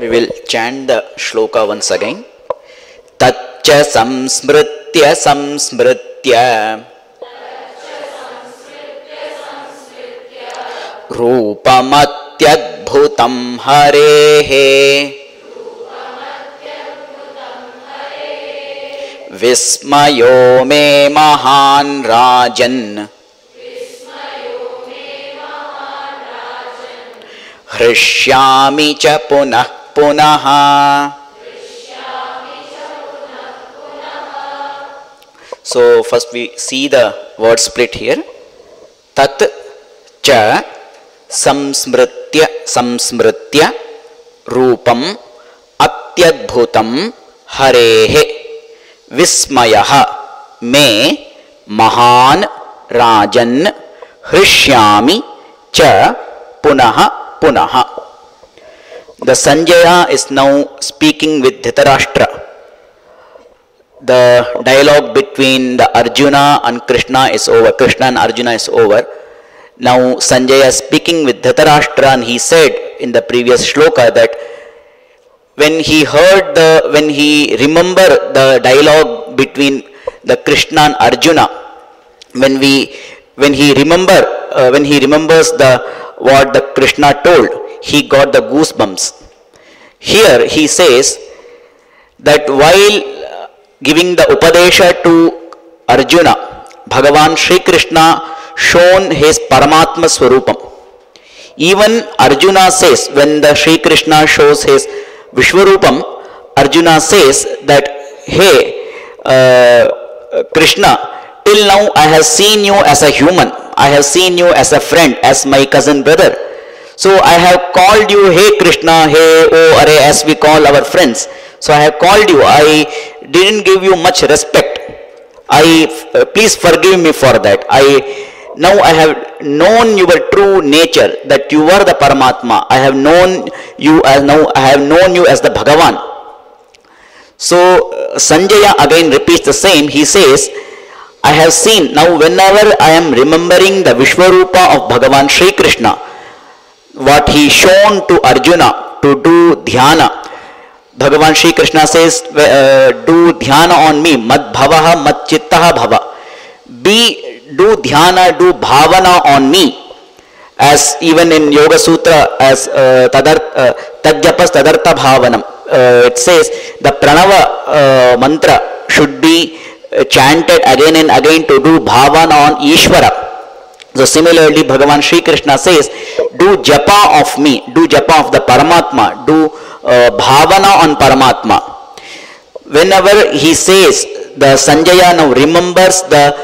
We will chant the shloka once again. Taccha samsmritya samsmritya रूपमत्यद्भुतं हरेः विस्मयो मे महान् राजन् हृष्यामि च पुनः पुनः। So first we see the word split here तत् च संस्मृत्य संस्मृत्य रूपम अत्यद्भुत हरे विस्मय मे महान राजन हृष्यामि च पुनः पुनः The Sanjaya is now speaking with Dhritarashtra. The dialogue between the Arjuna and Krishna is over. Krishna and Arjuna is over. Now Sanjaya speaking with Dhritarashtra and he said in the previous shloka that when he heard the, when he remember the dialogue between the Krishna and Arjuna, when we, when he remember, uh, when he remembers the, what the Krishna told, he got the goosebumps. Here he says that while giving the Upadesha to Arjuna, Bhagavan Sri Krishna shown his Paramatma Swarupam. Even Arjuna says, when the Sri Krishna shows his Vishwarupam, Arjuna says that, hey, uh, Krishna, till now I have seen you as a human, I have seen you as a friend, as my cousin brother. So I have called you, hey Krishna, hey, oh, are, as we call our friends. So I have called you, I didn't give you much respect. I, uh, please forgive me for that. I, now I have known your true nature, that you are the Paramatma. I have known you as now, I have known you as the Bhagavan. So uh, Sanjaya again repeats the same. He says, I have seen, now whenever I am remembering the Vishwarupa of Bhagavan Sri Krishna, what he shown to Arjuna to do dhyana, Bhagavan Sri Krishna says, uh, do dhyana on me, mad bhavaha, mad chittaha bhava. Be, do dhyana, do bhavana on me. As even in Yoga Sutra, as uh, tadar, uh, tadjapas tadartha bhavanam, uh, it says the pranava uh, mantra should be uh, chanted again and again to do bhavana on Ishvara. So similarly, Bhagavan Sri Krishna says, do japa of me, do japa of the Paramatma, do uh, bhavana on Paramatma. Whenever he says, the Sanjaya now remembers the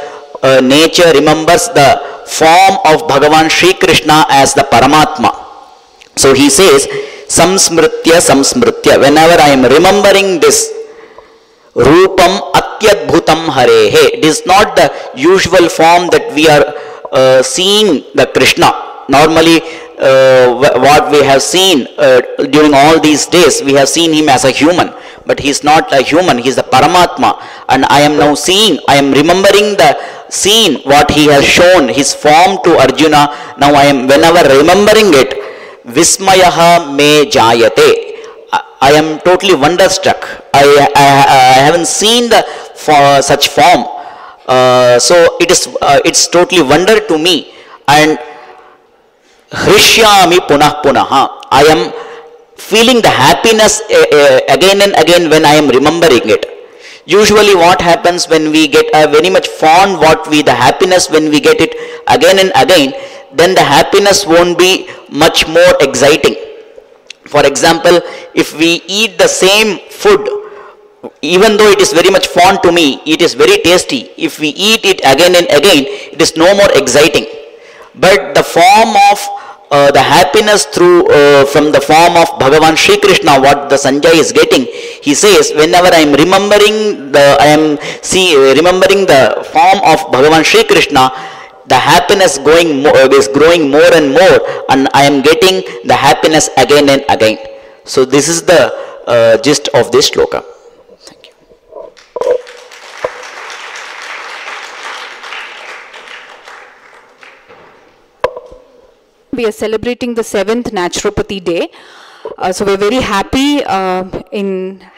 uh, nature, remembers the form of Bhagavan Sri Krishna as the Paramatma. So he says, samsmritya samsmritya. Whenever I am remembering this, rupam atyadbhutam harehe. It is not the usual form that we are uh, seeing the Krishna. Normally, uh, what we have seen uh, during all these days, we have seen him as a human. But he is not a human, he is a Paramatma. And I am now seeing, I am remembering the scene, what he has shown, his form to Arjuna. Now I am, whenever remembering it, Vismayaha me jayate. I am totally wonderstruck. I, I, I haven't seen the for such form. Uh, so it is uh, it's totally wonder to me. And hrishyami punah punaha. I am feeling the happiness uh, uh, again and again when i am remembering it. Usually what happens when we get uh, very much fond what we the happiness when we get it again and again then the happiness won't be much more exciting. For example if we eat the same food even though it is very much fond to me, it is very tasty. If we eat it again and again, it is no more exciting. But the form of uh, the happiness through uh, from the form of Bhagavan Sri Krishna, what the Sanjay is getting, he says, whenever I am remembering the, I am see remembering the form of Bhagavan Sri Krishna, the happiness going more, is growing more and more, and I am getting the happiness again and again. So this is the uh, gist of this shloka. We are celebrating the seventh naturopathy day Uh, so we're very happy uh, in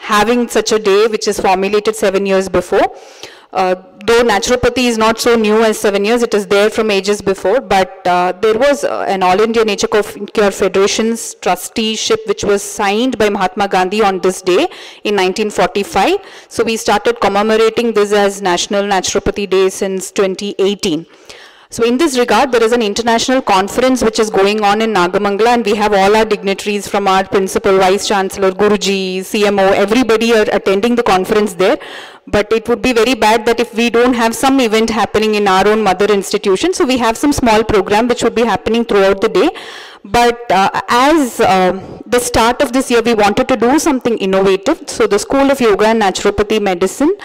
having such a day which is formulated seven years before. Uh, though naturopathy is not so new as seven years, it is there from ages before, but uh, there was uh, an All India Nature Cure Federation's trusteeship which was signed by Mahatma Gandhi on this day in 1945. So we started commemorating this as National Naturopathy Day since 2018. So in this regard, there is an international conference which is going on in Nagamangala and we have all our dignitaries from our principal, vice chancellor, Guruji, CMO, everybody are attending the conference there. But it would be very bad that if we don't have some event happening in our own mother institution, so we have some small program which would be happening throughout the day. But uh, as uh, the start of this year, we wanted to do something innovative. So the School of Yoga and Naturopathy Medicine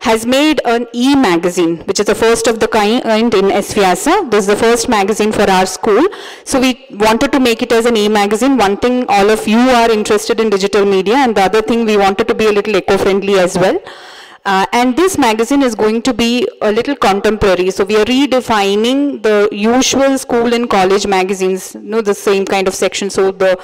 has made an e-magazine, which is the first of the kind in SVYASA. This is the first magazine for our school. So we wanted to make it as an e-magazine. One thing, all of you are interested in digital media, and the other thing, we wanted to be a little eco-friendly as well. Uh, and this magazine is going to be a little contemporary. So we are redefining the usual school and college magazines, you know, the same kind of section. So the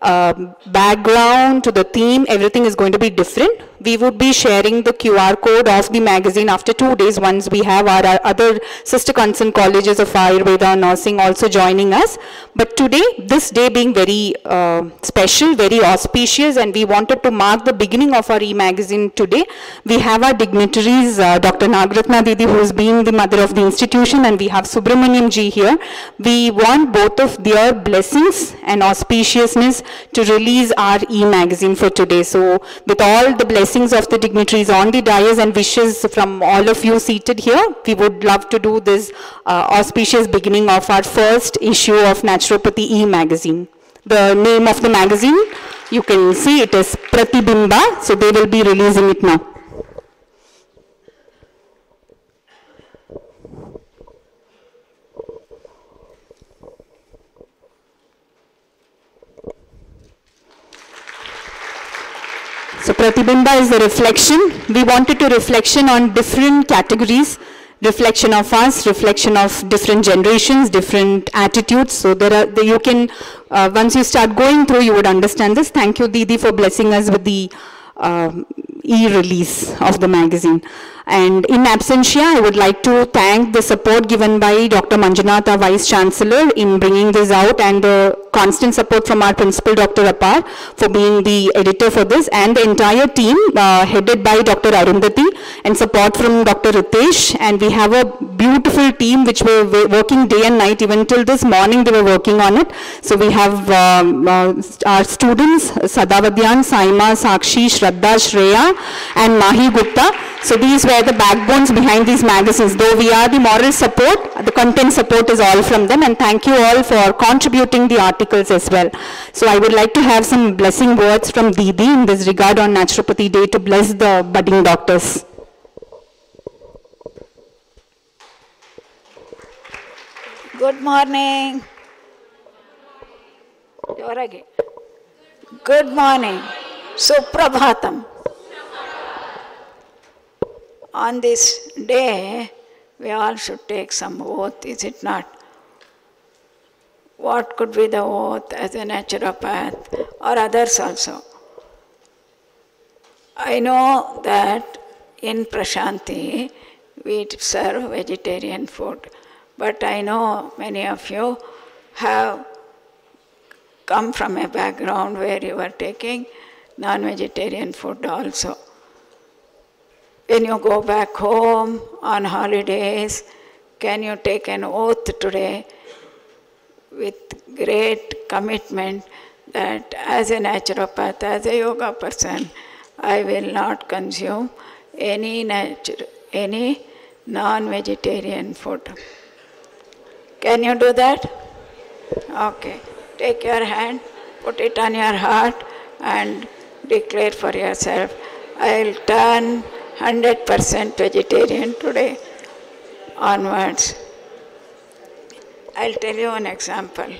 um, background to the theme, everything is going to be different. We would be sharing the QR code of the magazine after two days once we have our, our other sister concern colleges of Ayurveda nursing also joining us. But today, this day being very uh, special, very auspicious and we wanted to mark the beginning of our e-magazine today. We have our dignitaries, uh, Dr. Nagratna Didi who has been the mother of the institution and we have Subramaniam ji here. We want both of their blessings and auspiciousness to release our e-magazine for today. So with all the blessings of the dignitaries on the dais and wishes from all of you seated here, we would love to do this uh, auspicious beginning of our first issue of Naturopathy e-magazine. The name of the magazine, you can see it is Pratibimba, so they will be releasing it now. Pratibimba is the reflection. We wanted to reflection on different categories, reflection of us, reflection of different generations, different attitudes. So there are, you can, uh, once you start going through, you would understand this. Thank you, Didi, for blessing us with the um, e-release of the magazine. And in absentia, I would like to thank the support given by Dr. Manjunatha, Vice Chancellor, in bringing this out and the constant support from our principal, Dr. Apar, for being the editor for this, and the entire team uh, headed by Dr. Arundhati, and support from Dr. Ritesh. And we have a beautiful team which were working day and night, even till this morning they were working on it. So we have um, uh, our students, Sadavadyan, Saima, Sakshi, Shraddha, Shreya, and Mahi Gupta. So these were the backbones behind these magazines. Though we are the moral support, the content support is all from them. And thank you all for contributing the articles as well. So I would like to have some blessing words from Didi in this regard on Naturopathy Day to bless the budding doctors. Good morning. Good morning. Suprabhatam. On this day, we all should take some oath, is it not? What could be the oath as a naturopath or others also? I know that in Prashanti we serve vegetarian food, but I know many of you have come from a background where you were taking non-vegetarian food also. When you go back home on holidays, can you take an oath today with great commitment that as a naturopath, as a yoga person, I will not consume any any non-vegetarian food. Can you do that? Okay. Take your hand, put it on your heart, and declare for yourself, I'll turn 100% vegetarian today onwards. I'll tell you an example.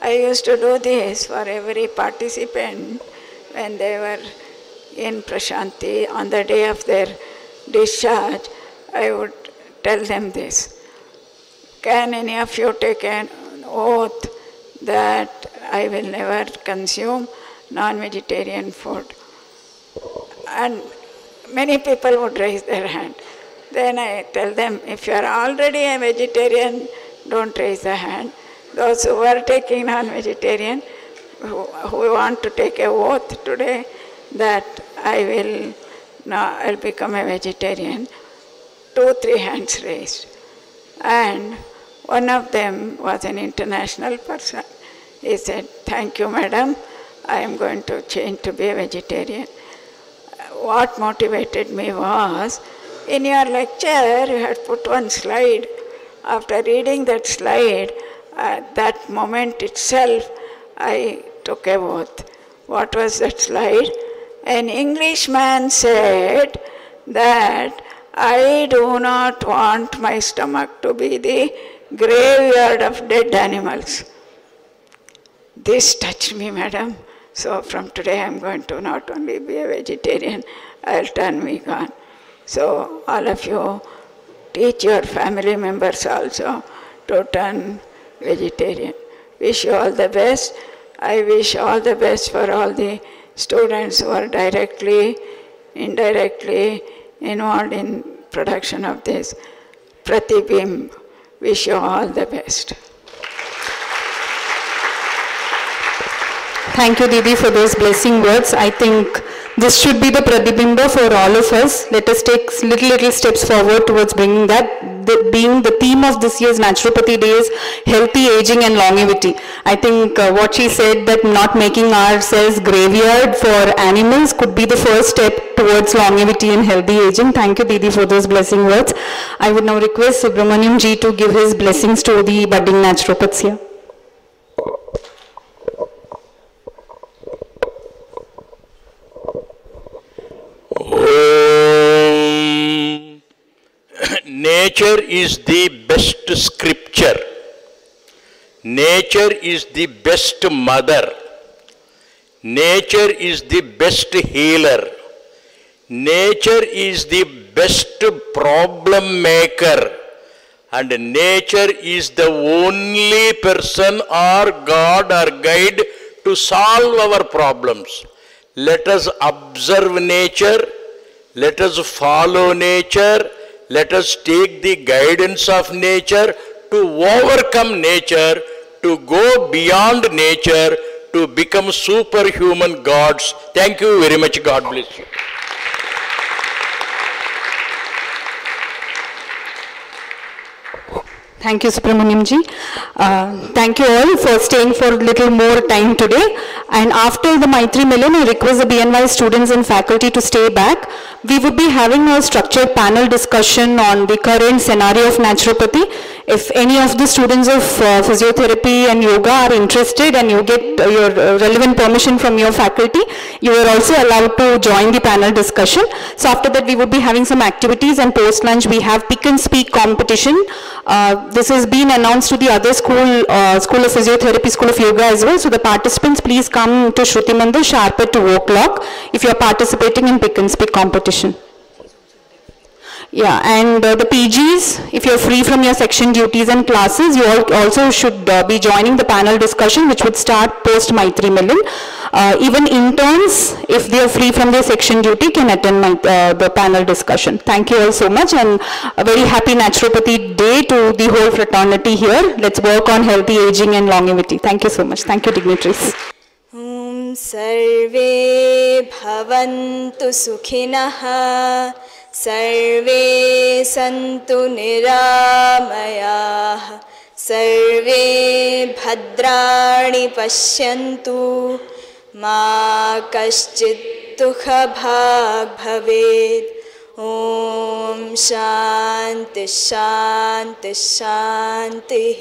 I used to do this for every participant when they were in Prashanti on the day of their discharge. I would tell them this. Can any of you take an oath that I will never consume non-vegetarian food. And many people would raise their hand. Then I tell them, if you are already a vegetarian, don't raise a hand. Those who are taking non-vegetarian, who, who want to take a oath today that I will now I'll become a vegetarian, two, three hands raised. And one of them was an international person. He said, Thank you, madam. I am going to change to be a vegetarian. What motivated me was in your lecture, you had put one slide. After reading that slide, at that moment itself, I took a oath. What was that slide? An Englishman said that I do not want my stomach to be the graveyard of dead animals. This touched me, madam. So from today I'm going to not only be a vegetarian, I'll turn vegan. So all of you teach your family members also to turn vegetarian. Wish you all the best. I wish all the best for all the students who are directly, indirectly involved in production of this Pratibimb. Wish you all the best. Thank you, Didi, for those blessing words. I think this should be the pratibimba for all of us. Let us take little, little steps forward towards bringing that, the, being the theme of this year's Naturopathy Days, healthy aging and longevity. I think uh, what she said that not making ourselves graveyard for animals could be the first step towards longevity and healthy aging. Thank you, Didi, for those blessing words. I would now request Subramaniam ji to give his blessings to the budding naturopaths here. Nature is the best scripture. Nature is the best mother. Nature is the best healer. Nature is the best problem maker. And nature is the only person or God or guide to solve our problems. Let us observe nature. Let us follow nature. Let us take the guidance of nature to overcome nature, to go beyond nature, to become superhuman gods. Thank you very much. God bless you. Thank you, Subramaniam ji. Uh, thank you all for staying for a little more time today. And after the Maitri Milan, I request the BNYS students and faculty to stay back. We would be having a structured panel discussion on the current scenario of naturopathy. If any of the students of uh, physiotherapy and yoga are interested and you get uh, your uh, relevant permission from your faculty, you are also allowed to join the panel discussion. So after that, we would be having some activities and post lunch we have pick and speak competition. Uh, this has been announced to the other school, uh, School of Physiotherapy, School of Yoga as well. So the participants, please come to Shruti Mandir sharp at 2 o'clock if you are participating in pick and speak competition. Yeah, and uh, the PGs, if you're free from your section duties and classes, you all also should uh, be joining the panel discussion which would start post Maitri Milan. Uh, even interns, if they are free from their section duty, can attend my, uh, the panel discussion. Thank you all so much and a very happy naturopathy day to the whole fraternity here. Let's work on healthy aging and longevity. Thank you so much. Thank you, dignitaries. ॐ सर्वे भवन्तु सुखिनः सर्वे सन्तु निरामयाः सर्वे भद्राणि पश्यन्तु। मा कश्चित् दुःखभाग् भवेत्। ॐ शान्तिः शान्तिः शान्तिः